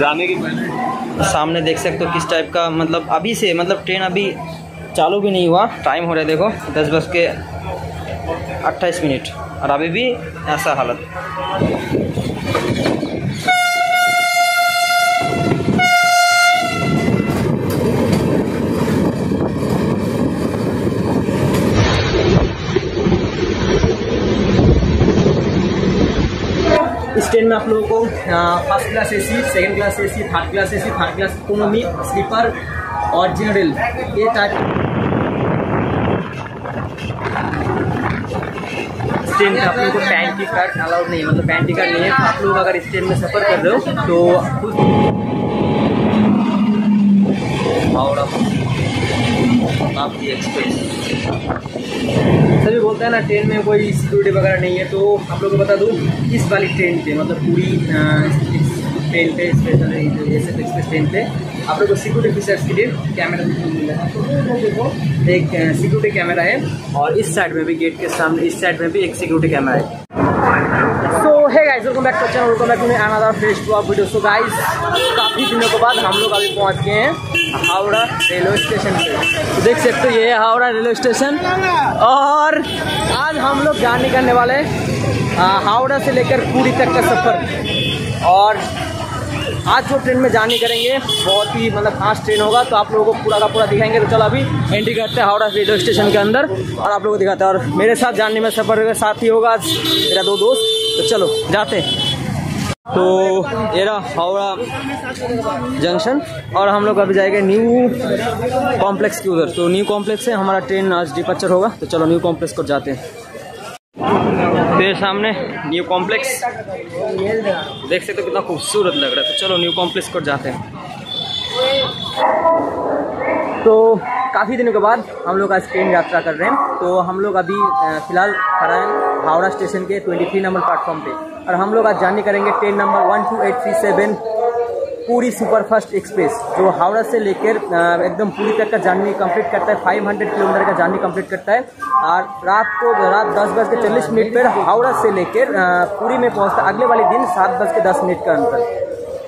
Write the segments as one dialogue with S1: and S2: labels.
S1: जाने की
S2: सामने देख सकते हो किस टाइप का मतलब अभी से मतलब ट्रेन अभी चालू भी नहीं हुआ टाइम हो रहा है देखो, दस बज के अट्ठाईस मिनट। और अभी भी ऐसा हालत। ट्रेन में आप लोगों को first class AC second class AC third class AC third class economy sleeper और जनरल ये टाइप ट्रेन में आप लोगों को पैंटी कार्ड अलाउड नहीं है मतलब पैंटी कार्ड नहीं है। आप लोग अगर इस ट्रेन में सफ़र कर रहे हो तो खुद शताब्दी एक्सप्रेस सभी बोलते हैं ना ट्रेन में कोई सिक्योरिटी वगैरह नहीं है तो आप लोगों को बता दूँ इस वाली ट्रेन पे मतलब पूरी ट्रेन पे स्पेशल एक्सप्रेस ट्रेन पे, आप लोग को सिक्योरिटी फीचर्स के लिए कैमरा मिल रहा है। एक सिक्योरिटी कैमरा है, और इस साइड में भी गेट के सामने, इस साइड में भी एक सिक्योरिटी कैमरा है। So hey guys welcome back to channel welcome back to fresh video so guys काफ़ी दिनों के बाद हम लोग अभी पहुँच गए हैं। हावड़ा रेलवे स्टेशन पे। देख सकते हो, ये हावड़ा रेलवे स्टेशन। और आज हम लोग जाने करने वाले हावड़ा से लेकर पूरी तक का सफ़र। और आज जो ट्रेन में जाने करेंगे, बहुत ही मतलब फास्ट ट्रेन होगा तो आप लोगों को पूरा का पूरा दिखाएँगे। तो चलो अभी एंट्री करते हैं हावड़ा रेलवे स्टेशन के अंदर, और आप लोगों को दिखाते हैं। और मेरे साथ जानने में सफ़र साथ ही होगा आज, मेरा दो दोस्त। तो चलो, जाते हैं। तो ये रहा हावड़ा जंक्शन और हम लोग अभी जाएँगे न्यू कॉम्प्लेक्स की उधर। तो न्यू कॉम्प्लेक्स से हमारा ट्रेन आज डिपार्चर होगा। तो चलो न्यू कॉम्प्लेक्स को जाते हैं। फिर सामने न्यू कॉम्प्लेक्स। देख सकते हो कितना खूबसूरत लग रहा है। तो चलो न्यू कॉम्प्लेक्स को जाते हैं। तो काफ़ी दिनों के बाद हम लोग आज ट्रेन यात्रा कर रहे हैं। तो हम लोग अभी फ़िलहाल खड़ा हैं हावड़ा स्टेशन के 23 नंबर प्लेटफॉर्म पे। और हम लोग आज जार्नी करेंगे train number one, two, eight, three, seven, Puri superfast express, जो हावड़ा से लेकर एकदम पूरी तक का जर्नी कंप्लीट करता है 500 किलोमीटर का जर्नी कंप्लीट करता है, और रात को रात दस बज के चालीस मिनट पर हावड़ा से लेकर पूरी में पहुँचता है। अगले वाले दिन सात बज के दस मिनट का अंतर।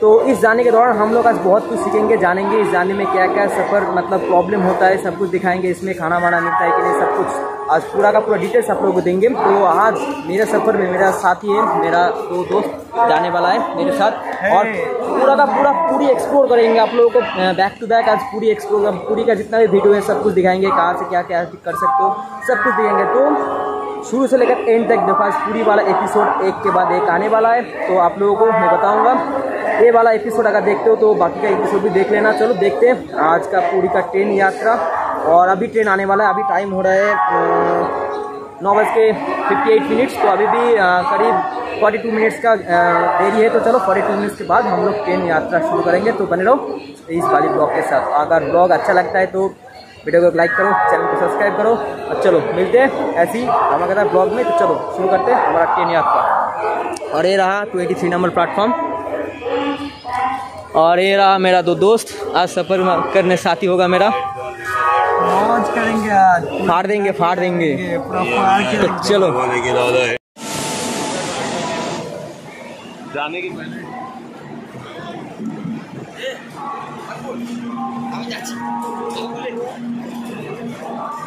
S2: तो इस जाने के दौरान हम लोग आज बहुत कुछ सीखेंगे, जानेंगे इस जाने में क्या क्या सफ़र मतलब प्रॉब्लम होता है, सब कुछ दिखाएँगे, इसमें खाना वाना मिलता है कि नहीं, सब कुछ। आज पूरा का पूरा डिटेल्स आप लोगों को देंगे। तो आज मेरे सफ़र में मेरा साथी है मेरा दो दोस्त जाने वाला है मेरे साथ। और पूरा का पूरा पूरी एक्सप्लोर करेंगे आप लोगों को बैक टू बैक आज पूरी एक्सप्लोर पूरी का जितना भी वीडियो है सब कुछ दिखाएँगे कहाँ से क्या क्या कर सकते हो सब कुछ दिखाएँगे। तो शुरू से लेकर एंड तक देखो आज पूरी वाला एपिसोड एक के बाद एक आने वाला है। तो आप लोगों को मैं बताऊँगा ये वाला एपिसोड अगर देखते हो तो बाकी का एपिसोड भी देख लेना। चलो देखते हैं आज का पूरी का ट्रेन यात्रा। और अभी ट्रेन आने वाला है, अभी टाइम हो रहा है नौ बज के फिफ्टी एट मिनट्स तो अभी भी करीब फोर्टी टू मिनट्स का देरी है तो चलो फोर्टी टू मिनट्स के बाद हम लोग ट्रेन यात्रा शुरू करेंगे। तो बने रहो इस वाली ब्लॉग के साथ। अगर ब्लॉग अच्छा लगता है तो वीडियो को लाइक करो चैनल को सब्सक्राइब करो। और चलो, मिलते हैं ऐसे ही धमाकेदार ब्लॉग में। तो चलो, शुरू करते हैं हमारा ट्रेन यात्रा। और ये रहा ट्वेंटी थ्री नंबर प्लेटफॉर्म और ये रहा मेरा दो दोस्त। आज सफ़र करने साथी होगा मेरा।
S3: मौज करेंगे आज।
S2: फाड़ देंगे फाड़ देंगे। तो चलो।
S1: जाने के पहले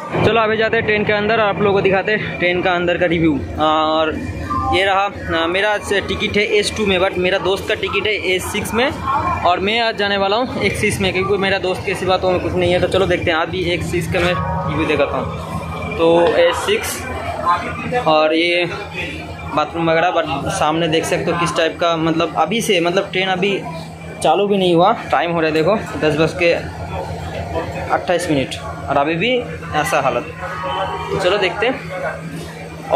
S2: चलो अभी जाते हैं ट्रेन के अंदर और आप लोगों को दिखाते हैं ट्रेन का अंदर का रिव्यू। और ये रहा मेरा टिकट है एस टू में बट मेरा दोस्त का टिकट है एस सिक्स में और मैं आज जाने वाला हूँ एक सिक्स में, क्योंकि मेरा दोस्त के सिवा तो कुछ नहीं है तो चलो देखते हैं। आज भी एक सिक्स का मैं रिव्यू दिखाता हूँ। तो एस सिक्स और ये बाथरूम वगैरह बट सामने देख सकते हो किस टाइप का मतलब अभी से मतलब ट्रेन अभी चालू भी नहीं हुआ टाइम हो रहा है देखो, दस बज के अट्ठाईस मिनट। और अभी भी ऐसा हालत। तो चलो देखते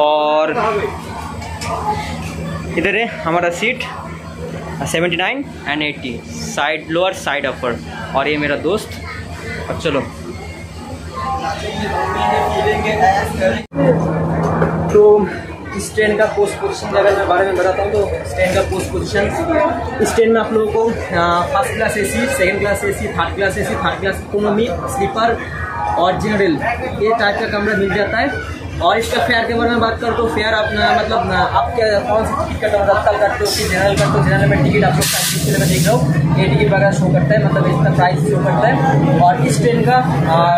S2: और इधर है हमारा seat 79 and 80 side lower side upper और ये मेरा दोस्त। और चलो। तो इस ट्रेन का पोस्ट पोजिशन अगर मैं बारे में बताता हूँ। तो इस ट्रेन का पोस्ट पोजिशन इस ट्रेन में आप लोगों को first class A C second class A C third class A C third class economy sleeper और जनरल ये टाइप का कमरा मिल जाता है। और इसका फेयर के बारे में बात करूँ तो फेयर आप मतलब आप क्या, कौन सी टिकट हो तत्काल करते हो, कि जनरल करते हो जनरल में टिकट आप लोग का देख रहा हूँ? ये टिकट वगैरह शो करता है मतलब इसका प्राइस शो करता है। और इस ट्रेन का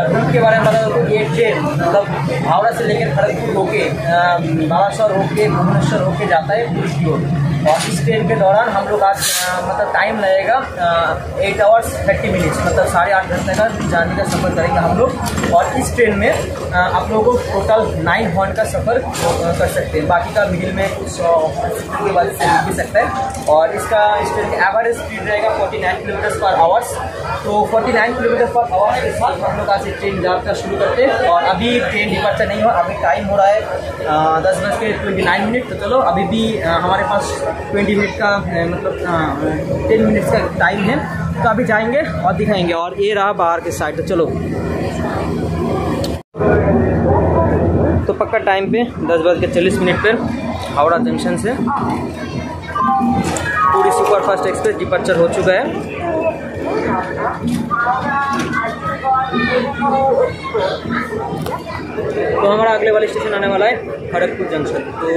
S2: रूट के बारे में दो ये ट्रेन मतलब हावड़ा से लेकर खड़गपुर होके बालासर होके, भुवनेश्वर होके जाता है पुरी की ओर। और इस ट्रेन के दौरान हम लोग आज मतलब टाइम लगेगा एट आवर्स थर्टी मिनट्स मतलब साढ़े आठ घंटे का जाने का सफ़र करेंगे हम लोग। और इस ट्रेन में आप लोगों को टोटल नाइन हॉर्न का सफ़र कर सकते हैं। बाकी का मिडिल में कुछ के बाद भी सकता है। और इसका, इस ट्रेन का एवरेज स्पीड रहेगा forty nine kilometre per hours तो forty nine kilometre per hours के साथ हम लोग आज ट्रेन यात्रा शुरू करते हैं और अभी ट्रेन डिपार्चर नहीं हुआ, अभी टाइम हो रहा है दस बज के ट्वेंटी नाइन मिनट तो चलो, अभी भी हमारे पास ट्वेंटी मिनट का मतलब टेन मिनट्स का टाइम है। तो अभी जाएँगे और दिखाएँगे और ये रहा बाहर के साइड तो चलो। तो पक्का टाइम पे दस बज के चालीस मिनट पर हावड़ा जंक्शन से। पूरी सुपर फास्ट एक्सप्रेस डिपार्चर हो चुका है। तो हमारा अगले वाले स्टेशन आने वाला है खड़गपुर जंक्शन। तो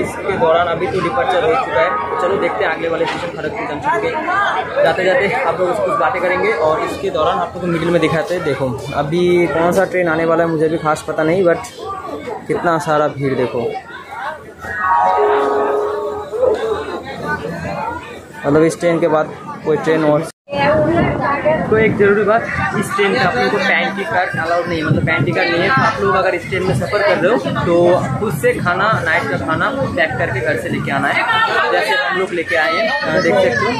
S2: इसके दौरान अभी तो डिपार्चर हो चुका है। तो चलो देखते हैं अगले वाले स्टेशन खड़गपुर जंक्शन के। जाते जाते आप लोग कुछ बातें करेंगे और इसके दौरान आप लोग को मिडिल में दिखाते हैं। देखो, अभी कौन सा ट्रेन आने वाला है मुझे भी खास पता नहीं बट कितना सारा भीड़ देखो। मतलब इस ट्रेन के बाद कोई ट्रेन और तो एक ज़रूरी बात, इस ट्रेन का आप लोगों को पैंटी कार्ड अलाउड नहीं मतलब पैंटी कार्ड नहीं है तो आप लोग अगर इस ट्रेन में सफ़र कर रहे हो तो खुद से खाना नाइट का खाना पैक करके घर से लेके आना है। जैसे हम लोग लेके आए हैं देख सकते हो।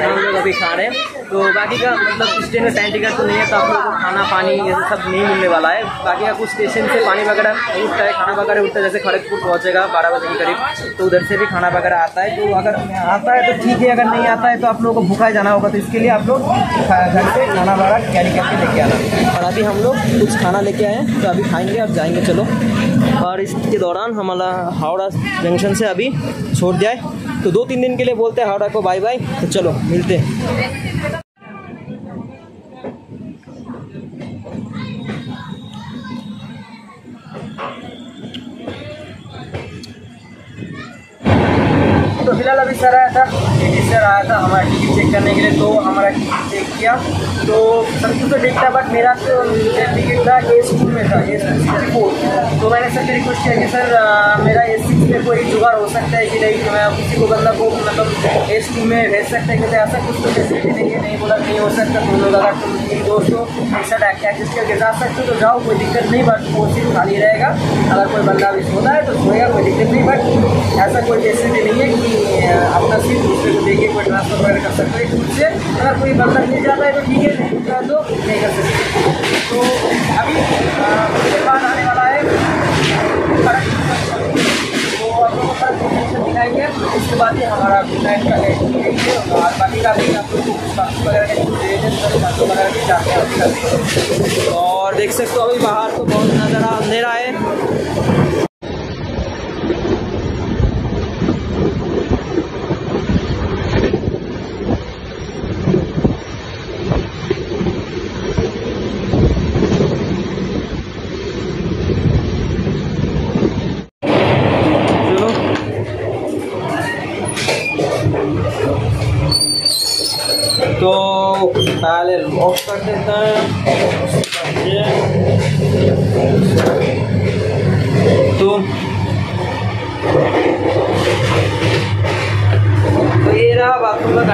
S2: हम लोग अभी खा रहे हैं। तो बाकी का मतलब इस ट्रेन में कार्ड तो नहीं है तो आप लोगों को खाना, पानी ये सब नहीं मिलने वाला है। बाकी का कुछ स्टेशन से पानी वगैरह उठता है, खाना वगैरह उठता है, जैसे खड़गपुर पहुँचेगा बारह बजे के करीब तो उधर से भी खाना वगैरह आता है। तो अगर आता है तो ठीक है, अगर नहीं आता है तो आप लोगों को भूखा जाना होगा तो इसके लिए आप लोग घर से खाना वगैरह कैरी करके लेके आना। और अभी हम लोग कुछ खाना लेके आए हैं तो अभी खाएँगे और जाएँगे, चलो। और इसके दौरान हमारा हावड़ा जंक्शन से अभी छोड़ जाए तो दो तीन दिन के लिए बोलते हैं हावड़ा को बाय बाय तो चलो, मिलते हैं। फ़िलहाल अभी सर आया था। टी सर आया था हमारा टिकट चेक करने के लिए तो हमारा टिकट चेक किया। तो सब कुछ तो ठीक था बट मेरा तो टिकट था ए स्कूल में था ए सिक्सटी फोर तो मैंने सर से रिक्वेस्ट किया कि सर मेरा ए सिक्स में कोई जुगाड़ हो सकता है कि नहीं तो मैं किसी को बंदा को मतलब ए टू में भेज सकते हैं कि ऐसा कुछ तो फैसिलिटी नहीं है, नहीं बोला, नहीं हो सकता। तुम लोग अगर तुम दोस्त साथ एडजस्ट करके जा सकते हो तो जाओ, कोई दिक्कत नहीं बट वो सीट खाली रहेगा। अगर कोई बंदा भी सोता है तो सोएगा, कोई दिक्कत नहीं बट ऐसा कोई फैसिलिटी नहीं है कि अपना सीट दूसरे को देके कोई ट्रांसफ़र वगैरह कर सकते हैं खुद से। अगर कोई बंदा मिल जाता है तो ठीक है, नहीं मिलता है तो नहीं कर सकते। तो अभी उसके बाद आने वाला है तो को उसके बाद ही हमारा का है। और बाकी का भी आप लोग को वगैरह के वगैरह भी जाते हैं। और देख सकते हो अभी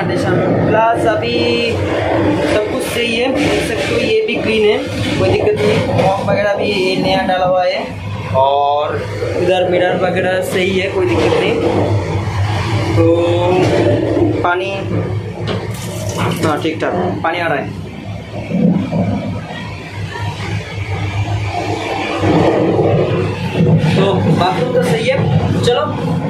S2: कंडीशन प्लस अभी सब कुछ सही है देख सकते हो ये भी क्लीन है कोई दिक्कत नहीं। मॉक वगैरह भी ये नया डाला हुआ है। और इधर मिरर वगैरह सही है कोई दिक्कत नहीं। तो पानी हाँ ठीक ठाक पानी आ रहा है। तो बाथरूम तो सही है। चलो,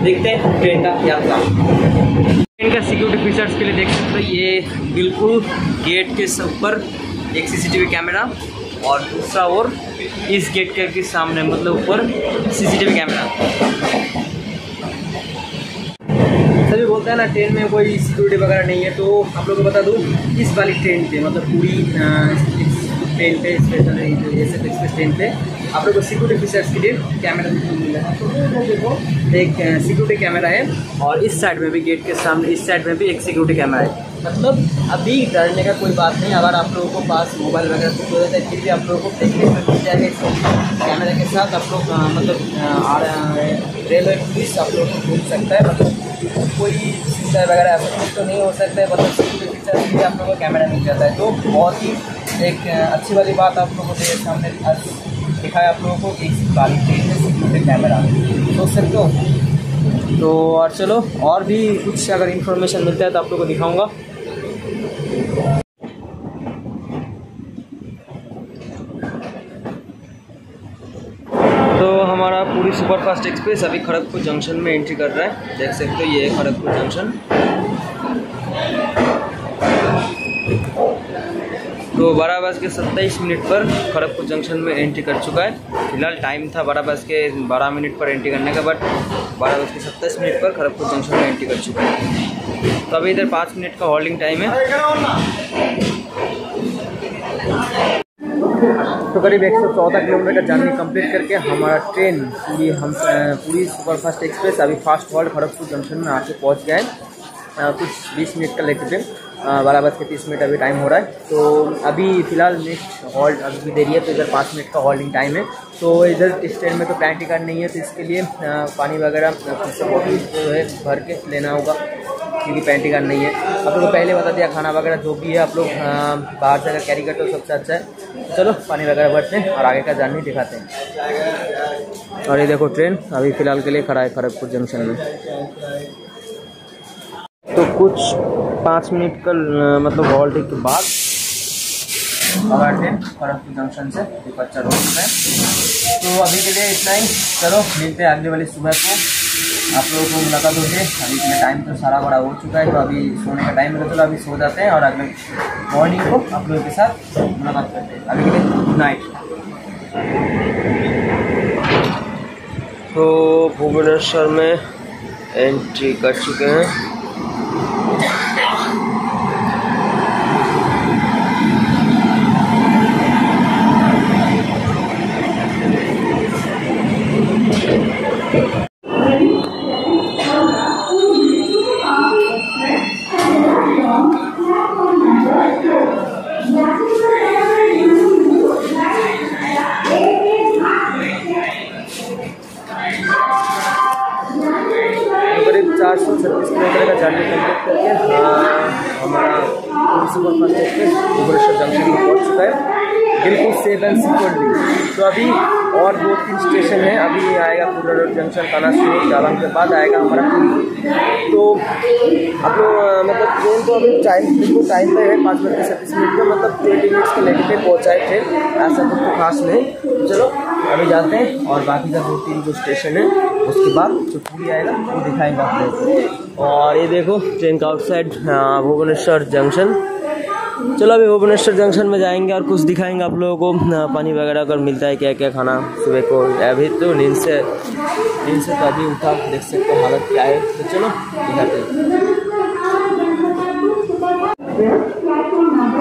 S2: देखते हैं ट्रेन का यात्रा ट्रेन का सिक्योरिटी फीचर्स के लिए देख सकते हो, ये बिल्कुल गेट के ऊपर एक सीसीटीवी कैमरा और दूसरा ओर इस गेट के के सामने मतलब ऊपर सीसीटीवी कैमरा सभी बोलते हैं ना ट्रेन में कोई सिक्योरिटी वगैरह नहीं है तो आप लोगों को बता दूँ, इस वाली ट्रेन पे मतलब पूरी ट्रेन पे स्पेशल एक्सप्रेस ट्रेन पे आप लोग को सिक्योरिटी फीचर्स के लिए कैमरा मिल है। तो वो देखो, एक सिक्योरिटी कैमरा है और इस साइड में भी गेट के सामने, इस साइड में भी एक सिक्योरिटी कैमरा है। मतलब अभी डरने का कोई बात नहीं, अगर आप लोगों को पास मोबाइल वगैरह कुछ हो जाता है, फिर भी आप लोगों को में मिल जाएगा कैमरे के साथ आप लोग मतलब आ रेलवे पुलिस आप लोग को ढूंढ सकता है। मतलब कोई सिस्टर वगैरह ऐसा कुछ तो नहीं हो सकता है मतलब सिक्योरिटी फीचर लिए आप लोगों को कैमरा मिल जाता है। तो बहुत ही एक अच्छी वाली बात आप लोगों को सामने दिखाया आप लोगों को, एक गाड़ी में सिक्योरिटी कैमरा सोच सकते हो तो और चलो, और भी कुछ अगर इन्फॉर्मेशन मिलता है तो आप लोगों को दिखाऊँगा। तो हमारा पूरी सुपरफास्ट एक्सप्रेस अभी खड़गपुर जंक्शन में एंट्री कर रहा है। देख सकते हो, ये है खड़गपुर जंक्शन। तो बारह बज के सत्ताईस मिनट पर खड़गपुर जंक्शन में एंट्री कर चुका है। फ़िलहाल टाइम था बारह बज के बारह मिनट पर एंट्री करने का बट बारह बज के सत्ताईस मिनट पर खड़गपुर जंक्शन में एंट्री कर चुका है। तो अभी इधर पाँच मिनट का होल्डिंग टाइम है। तो करीब एक सौ चौदह किलोमीटर का जर्नी कंप्लीट करके हमारा ट्रेन पूरी हम पूरी सुपरफास्ट एक्सप्रेस अभी फास्ट वर्ल्ड खड़गपुर जंक्शन में आके पहुँच गए हैं। कुछ बीस मिनट का ट्रेन बारह बज के तीस मिनट अभी टाइम हो रहा है। तो अभी फ़िलहाल नेक्स्ट हॉल्ट अभी भी देरी है तो इधर पाँच मिनट का हॉल्डिंग टाइम है। तो इधर इस ट्रेन में तो प्लान टिकट नहीं है तो इसके लिए पानी वगैरह खुद से बॉटल जो है भर के लेना होगा, क्योंकि पैंटी कार्ड नहीं है। आप लोग को पहले बता दिया, खाना वगैरह जो भी है, आप लोग बाहर से अगर कैरी करते हो, सबसे अच्छा है। चलो, पानी वगैरह भरते हैं और आगे का जर्नी दिखाते हैं। और ये देखो ट्रेन अभी फ़िलहाल के लिए खड़ा है खड़गपुर जंक्शन में। तो कुछ पाँच मिनट का मतलब हॉल्टिंग के बाद जंक्शन से हो चुका है। तो अभी के लिए इतना ही। चलो, मिलते हैं अगले वाली सुबह को। आप लोगों को मुलाकात होगी। अभी लिए टाइम तो सारा बड़ा हो चुका है तो अभी सोने का टाइम है तो चलो अभी सो जाते हैं और अगले मॉर्निंग को आप लोगों के साथ मुलाकात करते हैं। अभी के लिए गुड नाइट तो भुवनेश्वर में एंट्री कर चुके हैं। रोड जंक्शन कानासूर जालम के बाद आएगा हमारा तो लोग मतलब ट्रेन तो अभी टाइम बिल्कुल टाइम पे है, पाँच बज के सत्तीस मिनट में मतलब ट्वेंटी मिनट्स के लेके पे पहुँचा है ट्रेन ऐसा कुछ तो खास नहीं। चलो, अभी जाते हैं और बाकी का दो तीन जो स्टेशन है, उसके बाद जो पूरी आएगा, वो दिखाएँगे आप लोग और ये देखो ट्रेन का आउटसाइड भुवनेश्वर जंक्शन चलो अभी भुवनेश्वर जंक्शन में जाएँगे और कुछ दिखाएँगे आप लोगों को पानी वगैरह अगर मिलता है क्या क्या खाना सुबह को। अभी तो नींद से नींद से तो अभी उठा, देख सकते हो हालत क्या है। तो चलो, दिखाते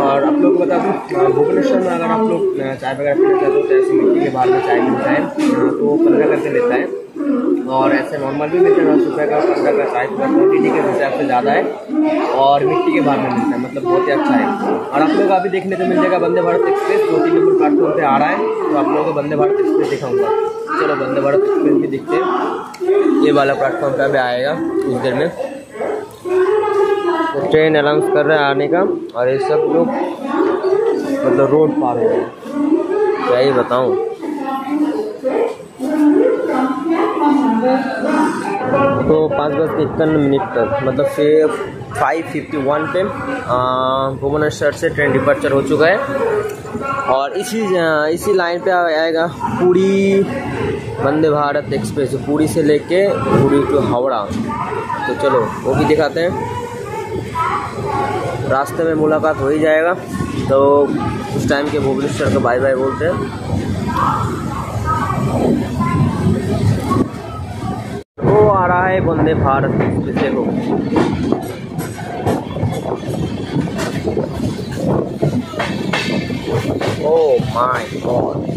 S2: और आप लोग बता दूँ भुवनेश्वर में अगर आप लोग चाय वगैरह पीना चाहते हो तो ऐसे मिट्टी के बाहर में चाय मिलता है। तो पंद्रह करके लेता है। और ऐसे नॉर्मल भी मिलता है, दस रुपये का, पंद्रह का चाय पूरा क्वान्टिटी के हिसाब से ज़्यादा है। और मिट्टी के बाहर में मिलता है मतलब बहुत ही अच्छा है। और आप लोग अभी देखने को मिल जाएगा वंदे भारत एक्सप्रेस, दो तीन नंबर प्लेटफॉर्म पे आ रहा है। तो आप लोगों को वंदे भारत एक्सप्रेस दिखाऊँगा। चलो वंदे भारत एक्सप्रेस भी दिखते ये वाला प्लेटफॉर्म पर अभी आएगा, कुछ देर में। तो ट्रेन अनाउंस कर रहे हैं आने का, और ये सब लोग मतलब रोड पार हो रहे हैं क्या ही बताऊँ। तो पाँच बज के इक्यावन मिनट तक मतलब फिर फाइव फिफ्टी वन पे भुवनेश्वर से ट्रेन डिपार्चर हो चुका है। और इसी इसी लाइन पे आएगा पूरी वंदे भारत एक्सप्रेस पूरी से लेके पूरी टू हावड़ा। तो चलो, वो भी दिखाते हैं। रास्ते में मुलाकात हो ही जाएगा। तो उस टाइम के भुवनेश्वर का बाय बाय बोलते हैं। आ रहा है वंदे भारत एक्सप्रेस देखो Oh my god.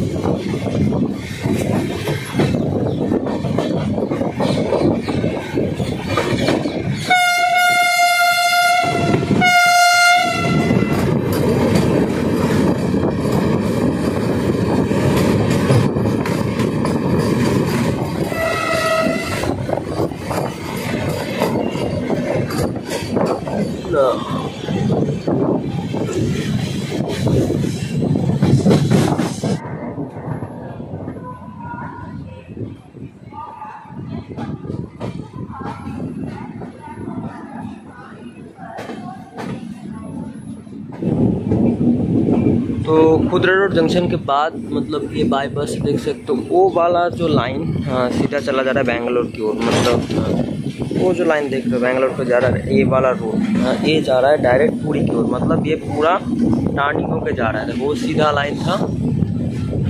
S2: तो खुदरा रोड जंक्शन के बाद मतलब ये बाईपास से देख सकते हो वो वाला जो लाइन हाँ, सीधा चला जा रहा है बैंगलोर की ओर मतलब हाँ, वो जो लाइन देख रहे हो बैंगलोर को जा रहा है ये वाला रोड हाँ, ये जा रहा है डायरेक्ट पूरी की ओर मतलब ये पूरा टर्निंग होकर जा रहा है वो सीधा लाइन था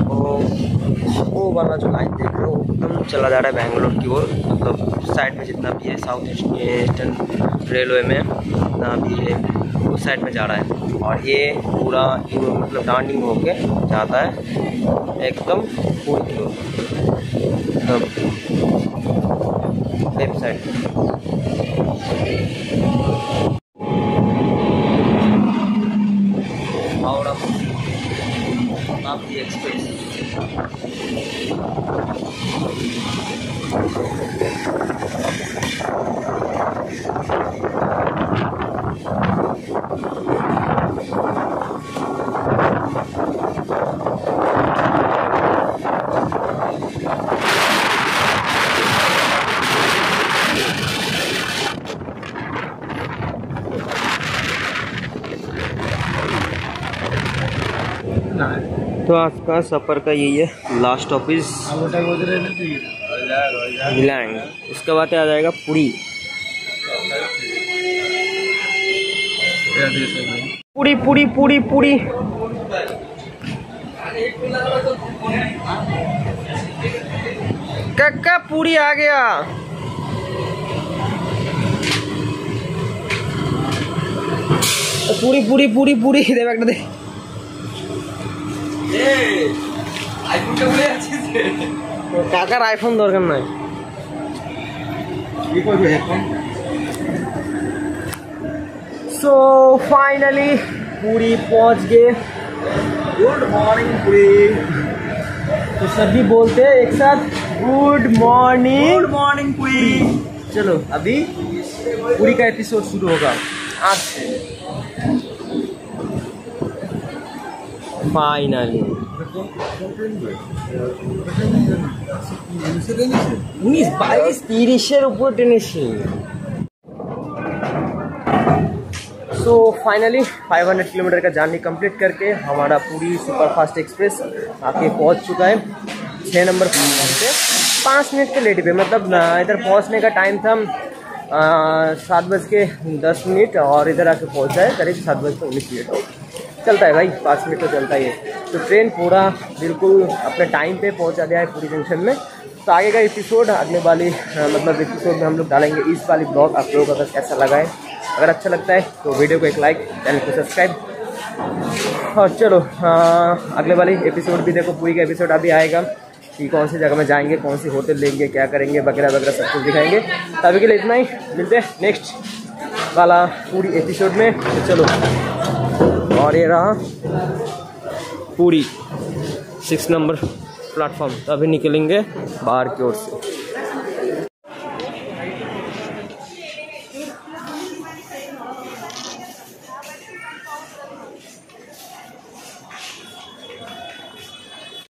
S2: वो वो वाला जो लाइन देख रहे हो एकदम चला जा रहा है बैंगलोर की ओर मतलब साइड में जितना भी है साउथ ईस्टर्न रेलवे में जितना भी है उस साइड में जा रहा है। और ये पूरा मतलब टर्निंग होके जाता है एकदम पूरी की शताब्दी एक्सप्रेस करना है। तो आज का सफ़र का यही है। लास्ट ऑफ़िस हिलैंग उसके बाद आ जाएगा पूरी। पूरी पूरी पूरी पूरी। कक्का पूरी आ गया। पूरी पूरी पूरी पूरी। देख दे। কাকার আইফোন দরকার নাই सो फाइनली पूरी पहुंच गए गुड मॉर्निंग पूरी तो सभी बोलते हैं एक साथ गुड मॉर्निंग
S3: गुड मॉर्निंग पूरी
S2: चलो अभी पूरी का एपिसोड शुरू होगा आज से फाइनली উনিশ বাইশ তিরিশের উপর টেনেছি सो फाइनली 500 किलोमीटर का जर्नी कंप्लीट करके हमारा पूरी सुपरफास्ट एक्सप्रेस आके पहुंच चुका है छः नंबर प्लेटफॉर्म पे पाँच मिनट के लेट पे मतलब अ, इधर पहुंचने का टाइम था अ, सात बज के दस मिनट और इधर आके पहुंचा है करीब सात बज के उन्नीस मिनट हो चलता है भाई पाँच मिनट तो चलता ही है। तो ट्रेन पूरा बिल्कुल अपने टाइम पे पहुँचा गया है पूरी जंक्शन में। तो आगे का एपिसोड अगले वाली मतलब एपिसोड में हम लोग डालेंगे इस वाली ब्लॉग आप लोगों को अगर कैसा लगा है अगर अच्छा लगता है तो वीडियो को एक लाइक चैनल को सब्सक्राइब और चलो हाँ, अगले वाली एपिसोड भी देखो पूरी का एपिसोड अभी आएगा कि कौन सी जगह में जाएँगे कौन सी होटल लेंगे क्या करेंगे वगैरह वगैरह सब कुछ दिखाएँगे। तभी के लिए इतना ही मिलते हैं नेक्स्ट वाला पूरी एपिसोड में। तो चलो। और ये रहा पूरी सिक्स नंबर प्लेटफॉर्म। तो अभी निकलेंगे बाहर की ओर से।